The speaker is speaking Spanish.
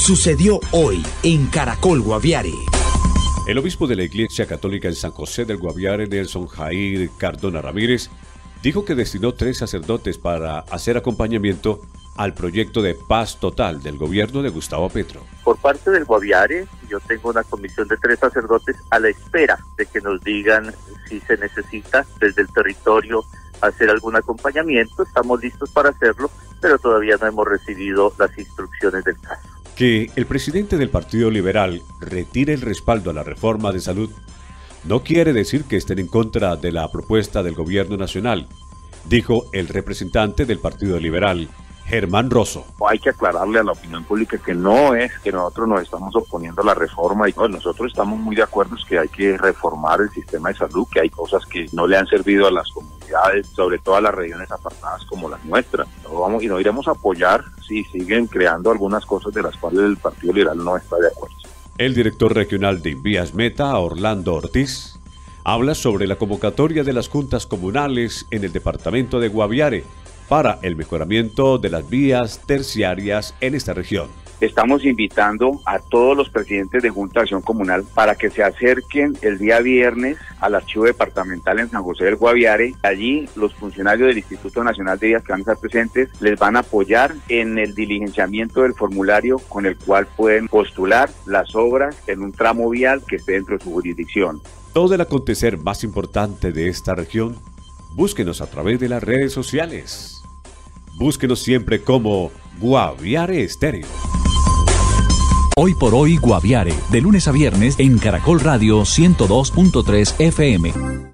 Sucedió hoy en Caracol Guaviare. El obispo de la Iglesia Católica en San José del Guaviare, Nelson Jair Cardona Ramírez, dijo que destinó tres sacerdotes para hacer acompañamiento al proyecto de paz total del gobierno de Gustavo Petro. Por parte del Guaviare, yo tengo una comisión de tres sacerdotes a la espera de que nos digan si se necesita desde el territorio hacer algún acompañamiento. Estamos listos para hacerlo, pero todavía no hemos recibido las instrucciones del caso. Que el presidente del Partido Liberal retire el respaldo a la reforma de salud no quiere decir que estén en contra de la propuesta del gobierno nacional, dijo el representante del Partido Liberal, Germán Rosso. Hay que aclararle a la opinión pública que no es que nosotros nos estamos oponiendo a la reforma y nosotros estamos muy de acuerdo que hay que reformar el sistema de salud, que hay cosas que no le han servido a las sobre todo las regiones apartadas como las nuestras. Y no iremos a apoyar si siguen creando algunas cosas de las cuales el Partido Liberal no está de acuerdo. El director regional de Invías Meta, Orlando Ortiz, habla sobre la convocatoria de las juntas comunales en el departamento de Guaviare para el mejoramiento de las vías terciarias en esta región. Estamos invitando a todos los presidentes de Junta de Acción Comunal para que se acerquen el día viernes al archivo departamental en San José del Guaviare. Allí los funcionarios del Instituto Nacional de Vías que van a estar presentes les van a apoyar en el diligenciamiento del formulario con el cual pueden postular las obras en un tramo vial que esté dentro de su jurisdicción. Todo el acontecer más importante de esta región, búsquenos a través de las redes sociales. Búsquenos siempre como Guaviare Estéreo. Hoy por hoy Guaviare, de lunes a viernes en Caracol Radio 102.3 FM.